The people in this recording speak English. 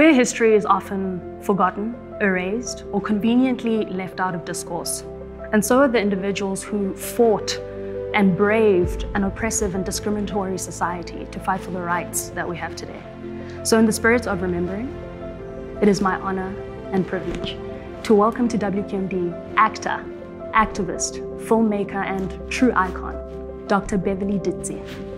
Queer history is often forgotten, erased, or conveniently left out of discourse. And so are the individuals who fought and braved an oppressive and discriminatory society to fight for the rights that we have today. So in the spirit of remembering, it is my honor and privilege to welcome to WQMD actor, activist, filmmaker, and true icon, Dr. Beverley Ditsie.